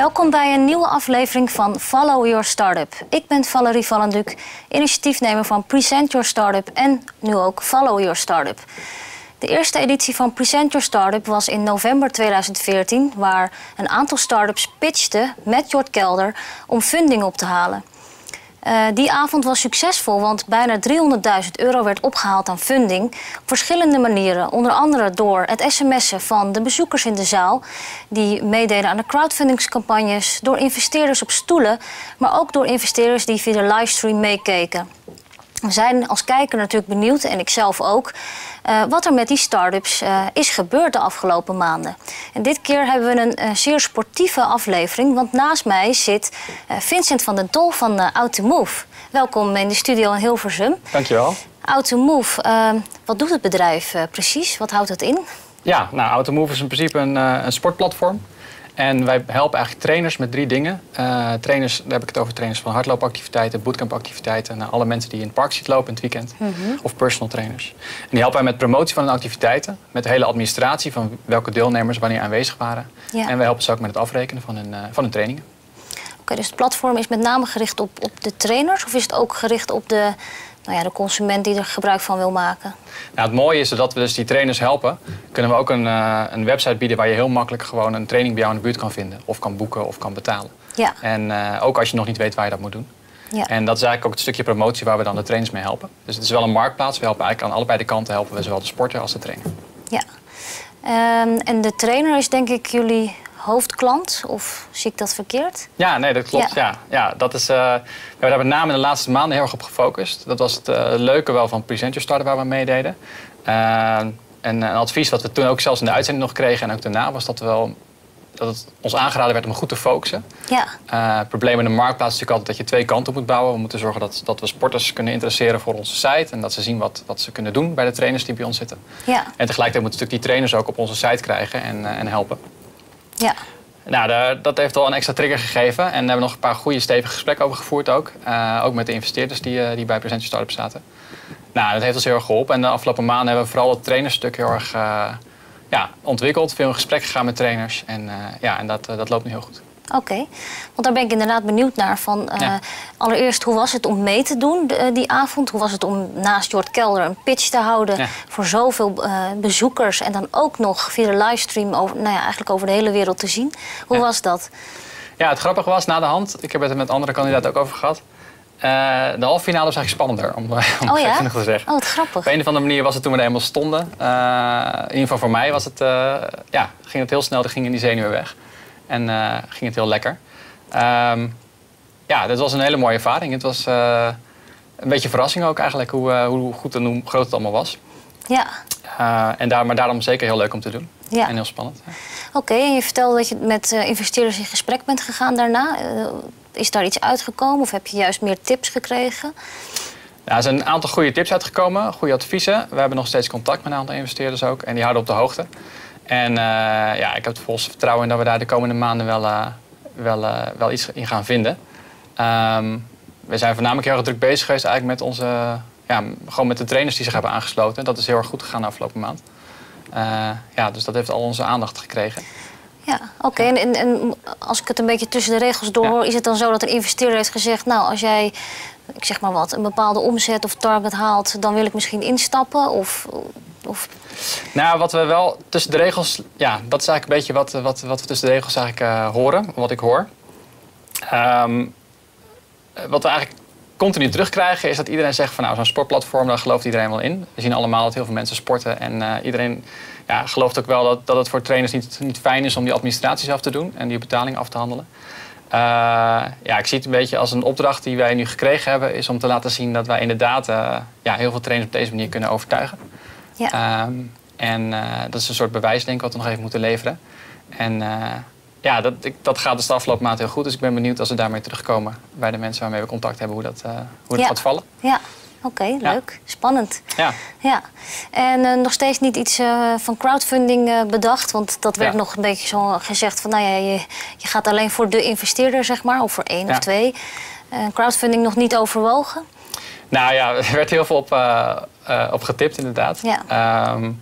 Welkom bij een nieuwe aflevering van Follow Your Startup. Ik ben Valerie Vallenduc, initiatiefnemer van Present Your Startup en nu ook Follow Your Startup. De eerste editie van Present Your Startup was in november 2014, waar een aantal startups pitchten met Jort Kelder om funding op te halen. Uh, die avond was succesvol, want bijna 300.000 euro werd opgehaald aan funding. Op verschillende manieren. Onder andere door het sms'en van de bezoekers in de zaal... die meededen aan de crowdfundingscampagnes... door investeerders op stoelen... maar ook door investeerders die via de livestream meekeken. We zijn als kijker natuurlijk benieuwd, en ik zelf ook, uh, wat er met die start-ups uh, is gebeurd de afgelopen maanden. En dit keer hebben we een uh, zeer sportieve aflevering, want naast mij zit Vincent van den Tol van Automove. Welkom in de studio in Hilversum. Dankjewel. Automove, wat doet het bedrijf precies? Wat houdt het in? Ja, nou, Automove is in principe een, een sportplatform. En wij helpen eigenlijk trainers met drie dingen. Uh, trainers, daar heb ik het over trainers van hardloopactiviteiten, bootcampactiviteiten. Nou, alle mensen die in het park ziet lopen in het weekend. Mm -hmm. Of personal trainers. En die helpen wij met promotie van hun activiteiten. Met de hele administratie van welke deelnemers wanneer aanwezig waren. Ja. En wij helpen ze ook met het afrekenen van hun, uh, van hun trainingen. Oké, okay, dus het platform is met name gericht op, op de trainers? Of is het ook gericht op de nou ja, de consument die er gebruik van wil maken. Nou, het mooie is dat we dus die trainers helpen. Kunnen we ook een, uh, een website bieden waar je heel makkelijk gewoon een training bij jou in de buurt kan vinden. Of kan boeken of kan betalen. Ja. En uh, ook als je nog niet weet waar je dat moet doen. Ja. En dat is eigenlijk ook het stukje promotie waar we dan de trainers mee helpen. Dus het is wel een marktplaats. We helpen eigenlijk aan allebei de kanten helpen we zowel de sporter als de trainer. Ja. Um, en de trainer is denk ik jullie hoofdklant? Of zie ik dat verkeerd? Ja, nee, dat klopt. Ja. Ja, dat is, uh, we hebben daar met name in de laatste maanden heel erg op gefocust. Dat was het uh, leuke wel van Present Your Startup waar we meededen. Uh, en een advies wat we toen ook zelfs in de uitzending nog kregen en ook daarna was dat we wel dat het ons aangeraden werd om goed te focussen. Ja. Uh, het probleem in de marktplaats is natuurlijk altijd dat je twee kanten moet bouwen. We moeten zorgen dat, dat we sporters kunnen interesseren voor onze site. En dat ze zien wat, wat ze kunnen doen bij de trainers die bij ons zitten. Ja. En tegelijkertijd moeten we die trainers ook op onze site krijgen en, uh, en helpen. Ja. Nou, dat heeft wel een extra trigger gegeven. En daar hebben we nog een paar goede, stevige gesprekken over gevoerd ook. Uh, ook met de investeerders die, uh, die bij Present Startup zaten. Nou, dat heeft ons heel erg geholpen. En de afgelopen maanden hebben we vooral het trainerstuk heel erg uh, ja, ontwikkeld. Veel in gesprek gegaan met trainers. En, ja, en dat, dat loopt nu heel goed. Oké, okay. want daar ben ik inderdaad benieuwd naar. Van, uh, ja. Allereerst, hoe was het om mee te doen de, die avond? Hoe was het om naast Jort Kelder een pitch te houden ja. voor zoveel uh, bezoekers en dan ook nog via de livestream over, nou ja, eigenlijk over de hele wereld te zien? Hoe ja. was dat? Ja, het grappige was na de hand, ik heb het er met andere kandidaten ook over gehad. Uh, de halve finale was eigenlijk spannender, om, om oh, ja? genoeg te zeggen. Oh, wat grappig. Op een of andere manier was het toen we er helemaal stonden. in ieder geval voor mij was het, ja, ging het heel snel, er gingen die zenuwen weg. En uh, ging het heel lekker. Um, ja, dat was een hele mooie ervaring. Het was uh, een beetje verrassing ook eigenlijk hoe, uh, hoe goed en hoe groot het allemaal was. Ja. en daar, maar daarom zeker heel leuk om te doen. Ja. En heel spannend. Ja. Oké, okay, en je vertelde dat je met investeerders in gesprek bent gegaan daarna. is daar iets uitgekomen of heb je juist meer tips gekregen? Ja, er zijn een aantal goede tips uitgekomen, goede adviezen. We hebben nog steeds contact met een aantal investeerders ook. En die houden op de hoogte. En uh, ja, ik heb het volgens vertrouwen in dat we daar de komende maanden wel, uh, wel, uh, wel iets in gaan vinden. Um, we zijn voornamelijk heel erg druk bezig geweest eigenlijk met onze, ja, gewoon met de trainers die zich hebben aangesloten. Dat is heel erg goed gegaan de afgelopen maand. ja, dus dat heeft al onze aandacht gekregen. Ja, oké. Okay. Ja. En, en, als ik het een beetje tussen de regels doorhoor, ja. is het dan zo dat een investeerder heeft gezegd: Nou, als jij, ik zeg maar wat, een bepaalde omzet of target haalt, dan wil ik misschien instappen? Of, Nou, wat we wel tussen de regels, ja, dat is eigenlijk een beetje wat, wat, wat we tussen de regels eigenlijk uh, horen, wat ik hoor. Um, wat we eigenlijk continu terugkrijgen is dat iedereen zegt van nou, zo'n sportplatform, daar gelooft iedereen wel in. We zien allemaal dat heel veel mensen sporten en uh, iedereen ja, gelooft ook wel dat, dat het voor trainers niet, niet fijn is om die administratie zelf te doen en die betaling af te handelen. Ja, ik zie het een beetje als een opdracht die wij nu gekregen hebben, is om te laten zien dat wij inderdaad ja, heel veel trainers op deze manier kunnen overtuigen. Ja. Um, en uh, dat is een soort bewijs, denk ik, wat we nog even moeten leveren. En ja, dat, ik, dat gaat dus de afgelopen maand heel goed. Dus ik ben benieuwd als we daarmee terugkomen bij de mensen waarmee we contact hebben, hoe dat, hoe dat ja. gaat vallen. Ja. Oké, okay, leuk. Ja. Spannend. Ja. ja. En uh, nog steeds niet iets uh, van crowdfunding uh, bedacht? Want dat werd ja. nog een beetje zo gezegd van... nou ja, je, je gaat alleen voor de investeerder, zeg maar, of voor één of twee. crowdfunding nog niet overwogen? Nou ja, er werd heel veel op, op getipt, inderdaad. Ja. Um,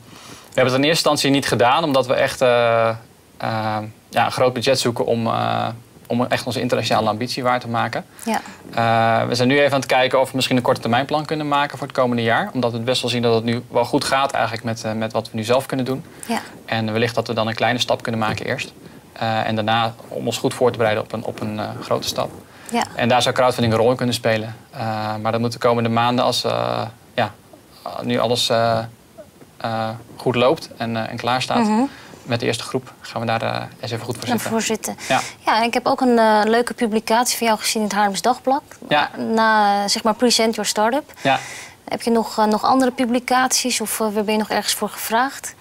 we hebben het in eerste instantie niet gedaan... omdat we echt ja, een groot budget zoeken om om echt onze internationale ambitie waar te maken. Ja. We zijn nu even aan het kijken of we misschien een korte termijnplan kunnen maken voor het komende jaar. Omdat we best wel zien dat het nu wel goed gaat eigenlijk met, met wat we nu zelf kunnen doen. Ja. En wellicht dat we dan een kleine stap kunnen maken eerst. En daarna om ons goed voor te bereiden op een, op een grote stap. Ja. En daar zou crowdfunding een rol in kunnen spelen. maar dat moet de komende maanden als ja, nu alles goed loopt en, en klaar staat. Mhm met de eerste groep gaan we daar eens even goed voor zitten. Voor zitten. Ja. ja, ik heb ook een leuke publicatie van jou gezien in het Haarlems Dagblad. Ja. Na, zeg maar, Present Your Startup. Ja. Heb je nog, nog andere publicaties of waar ben je nog ergens voor gevraagd?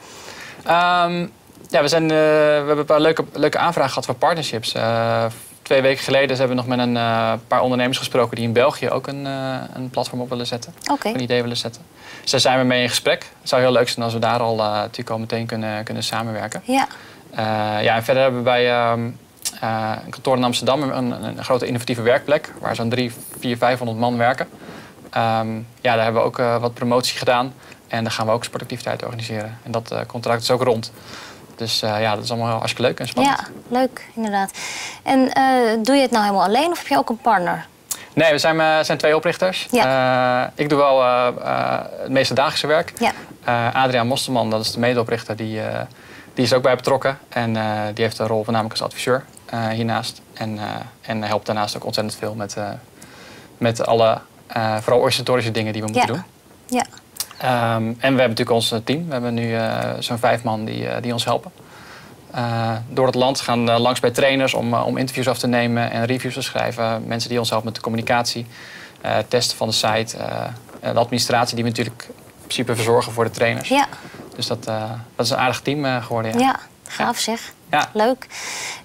Um, ja, we, zijn, we hebben een paar leuke, leuke aanvragen gehad voor partnerships. Twee weken geleden hebben we nog met een paar ondernemers gesproken die in België ook een, een platform op willen zetten. Okay. Een idee willen zetten. Dus daar zijn we mee in gesprek. Het zou heel leuk zijn als we daar al uh, natuurlijk al meteen kunnen, kunnen samenwerken. Ja. Ja, en verder hebben we bij uh, een kantoor in Amsterdam een, een, grote innovatieve werkplek waar zo'n 3, 4, 500 man werken. Um, ja, daar hebben we ook wat promotie gedaan en daar gaan we ook sportactiviteiten organiseren. En dat contract is ook rond. Dus ja, dat is allemaal hartstikke leuk en spannend. Ja, leuk, inderdaad. En doe je het nou helemaal alleen of heb je ook een partner? Nee, we zijn, uh, zijn twee oprichters. Ja. Ik doe wel het meeste dagelijkse werk. Ja. Adriaan Mosterman, dat is de medeoprichter, die, die is ook bij betrokken. En die heeft een rol voornamelijk als adviseur hiernaast. En, en helpt daarnaast ook ontzettend veel met, met alle, vooral organisatorische dingen die we moeten ja. doen. Ja. Um, en we hebben natuurlijk ons team. We hebben nu zo'n vijf man die, die ons helpen. Uh, door het land gaan uh, langs bij trainers om, uh, om interviews af te nemen en reviews te schrijven. Mensen die ons helpen met de communicatie, testen van de site, de administratie die we natuurlijk in principe verzorgen voor de trainers. Ja. Dus dat, dat is een aardig team geworden. Ja, ja gaaf zeg. Ja. Leuk.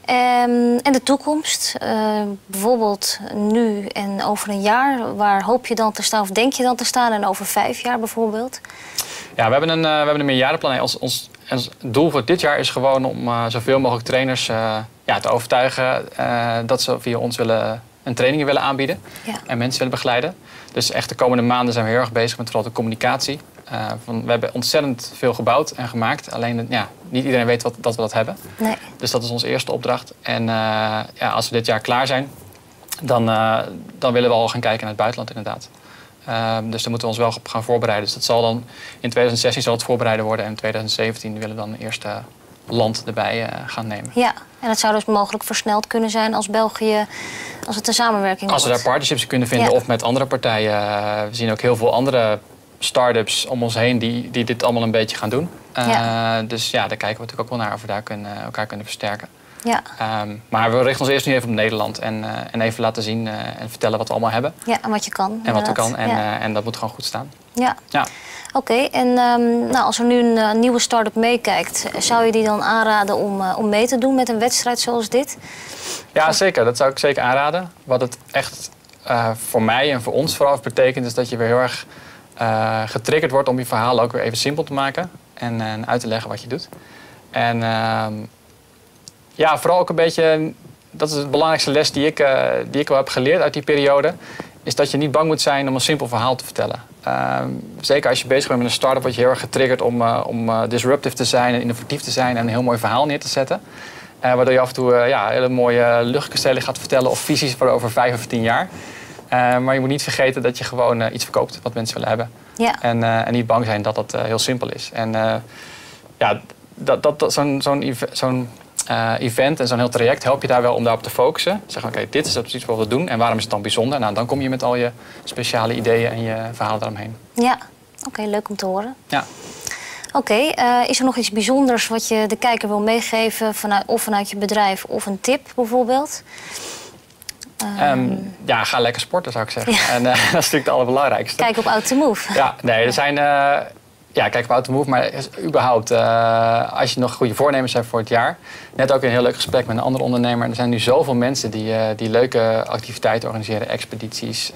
Um, en de toekomst, bijvoorbeeld nu en over een jaar, waar hoop je dan te staan of denk je dan te staan en over vijf jaar bijvoorbeeld? Ja, we hebben een, we hebben een meerjarenplan. Ons, ons, ons doel voor dit jaar is gewoon om uh, zoveel mogelijk trainers uh, ja, te overtuigen dat ze via ons willen, een training willen aanbieden ja. en mensen willen begeleiden. Dus echt de komende maanden zijn we heel erg bezig met vooral de communicatie. Van, we hebben ontzettend veel gebouwd en gemaakt. Alleen ja, niet iedereen weet wat, dat we dat hebben. Nee. Dus dat is onze eerste opdracht. En ja, als we dit jaar klaar zijn, dan, dan willen we al gaan kijken naar het buitenland inderdaad. Um, dus daar moeten we ons wel gaan voorbereiden. Dus dat zal dan in 2016 zal het voorbereiden worden en in 2017 willen we dan eerste land erbij gaan nemen. Ja, en dat zou dus mogelijk versneld kunnen zijn als België, als het een samenwerking Als we daar partnerships kunnen vinden Ja. of met andere partijen. We zien ook heel veel andere start-ups om ons heen die, die dit allemaal een beetje gaan doen. Uh, Ja. Dus ja, daar kijken we natuurlijk ook wel naar of we daar kunnen, elkaar kunnen versterken. Ja, Um, maar we richten ons eerst nu even op Nederland en, uh, en even laten zien uh, en vertellen wat we allemaal hebben. ja, en wat je kan. En wat er kan. En, ja. en dat moet gewoon goed staan. ja. Ja. Oké, en um, nou, als er nu een uh, nieuwe start-up meekijkt, zou je die dan aanraden om, uh, om mee te doen met een wedstrijd zoals dit? Ja, zeker. Dat zou ik zeker aanraden. Wat het echt uh, voor mij en voor ons vooral heeft betekend, is dat je weer heel erg uh, getriggerd wordt om je verhaal ook weer even simpel te maken en, en uit te leggen wat je doet. En uh, ja, vooral ook een beetje, dat is de belangrijkste les die ik, uh, die ik wel heb geleerd uit die periode, is dat je niet bang moet zijn om een simpel verhaal te vertellen. zeker als je bezig bent met een start-up, word je heel erg getriggerd om, om disruptieve te zijn en innovatief te zijn en een heel mooi verhaal neer te zetten. Waardoor je af en toe ja, hele mooie luchtkastelen gaat vertellen of visies voor over vijf of tien jaar. Uh, maar je moet niet vergeten dat je gewoon iets verkoopt wat mensen willen hebben. Ja. En, en niet bang zijn dat dat heel simpel is. En ja, dat, dat, dat, zo'n zo'n zo'n event en zo'n heel traject help je daar wel om daarop te focussen. Zeggen, oké, okay, dit is precies wat we doen en waarom is het dan bijzonder? Nou, dan kom je met al je speciale ideeën en je verhalen eromheen. Ja, oké, okay, leuk om te horen. Ja. Oké, okay, is er nog iets bijzonders wat je de kijker wil meegeven, vanuit, of vanuit je bedrijf, of een tip bijvoorbeeld? Um, ja, ga lekker sporten zou ik zeggen. Ja. En uh, dat is natuurlijk het allerbelangrijkste. Kijk op Out to Move. Ja, nee, er zijn. Uh, ja, kijk op Out to Move, maar überhaupt, uh, als je nog goede voornemens hebt voor het jaar. Net ook een heel leuk gesprek met een andere ondernemer. Er zijn nu zoveel mensen die, die leuke activiteiten organiseren, expedities.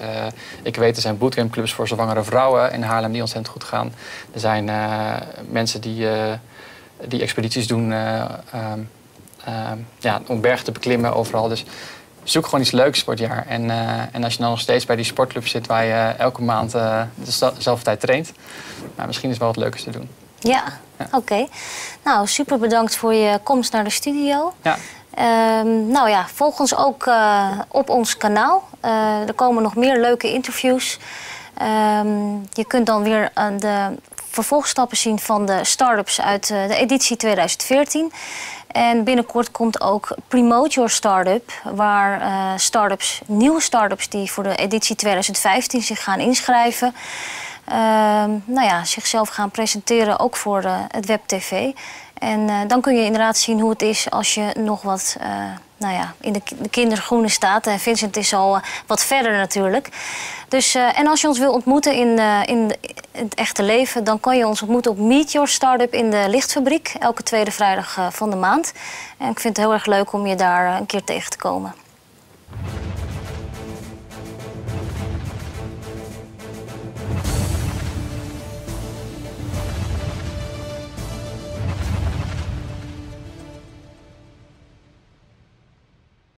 ik weet, er zijn bootcampclubs voor zwangere vrouwen in Haarlem die ontzettend goed gaan. Er zijn mensen die, die expedities doen um, ja, om bergen te beklimmen overal. Dus zoek gewoon iets leuks voor het jaar. En, uh, en als je dan nog steeds bij die sportclub zit waar je elke maand uh, dezelfde tijd traint, nou, misschien is wel wat leukers te doen. Ja, ja. oké. Okay. Nou, super bedankt voor je komst naar de studio. Ja. Ehm, nou ja, volg ons ook eh, op ons kanaal. er komen nog meer leuke interviews. Ehm, je kunt dan weer de vervolgstappen zien van de startups uit de editie 2014. En binnenkort komt ook Promote Your Startup, waar uh, startups, nieuwe startups die voor de editie 2015 zich gaan inschrijven, uh, nou ja, zichzelf gaan presenteren, ook voor uh, het WebTV. En uh, dan kun je inderdaad zien hoe het is als je nog wat nou ja, in de, de kindergroene staat. En Vincent is al wat verder natuurlijk. Dus, uh, en als je ons wil ontmoeten in, uh, in, het echte leven, dan kan je ons ontmoeten op Meet Your Startup in de Lichtfabriek. Elke tweede vrijdag van de maand. En ik vind het heel erg leuk om je daar een keer tegen te komen.